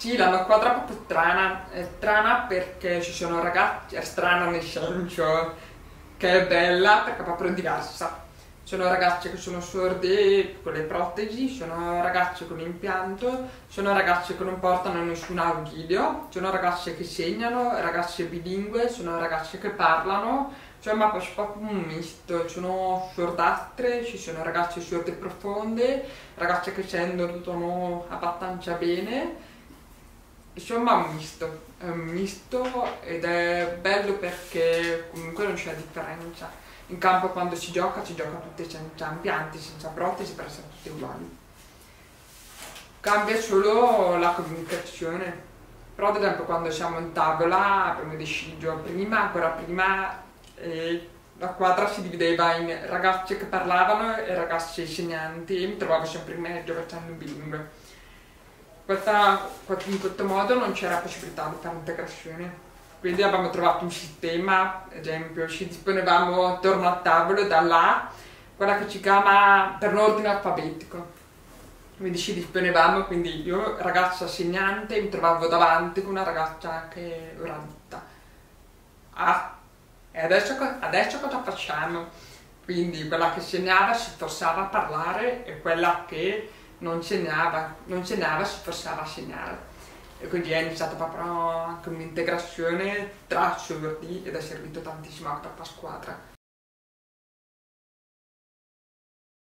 Sì, squadra è proprio strana, è strana perché ci sono ragazzi, è strana nel senso che è bella perché è proprio diversa. Sono ragazzi che sono sordi con le protesi, sono ragazzi con impianto, sono ragazzi che non portano nessun ausilio, sono ragazzi che segnano, ragazzi bilingue, sono ragazzi che parlano, cioè ma c'è proprio un misto, sono sordastre, ci sono ragazzi sorde profonde, ragazzi che sentono abbastanza bene Insomma un misto, è un misto ed è bello perché comunque non c'è differenza. In campo quando si gioca si gioca tutti senza impianti, senza protesi per essere tutti uguali. Cambia solo la comunicazione. Però ad esempio quando siamo in tavola abbiamo deciso prima, ancora prima, eh, la quadra si divideva in ragazzi che parlavano e ragazzi insegnanti e mi trovavo sempre in mezzo facendo bilingue questa, in questo modo non c'era possibilità di fare integrazione. Quindi abbiamo trovato un sistema, ad esempio, ci disponevamo attorno al tavolo da là, quella che si chiama per ordine alfabetico. Quindi ci disponevamo, quindi io, ragazza segnante, mi trovavo davanti con una ragazza che era dutta. Ah, e adesso, adesso cosa facciamo? Quindi quella che segnava si forzava a parlare e quella che non segnava, non segnava, si forzava a segnare. E quindi è iniziata proprio anche un'integrazione tra sordi ed è servito tantissimo anche per la squadra.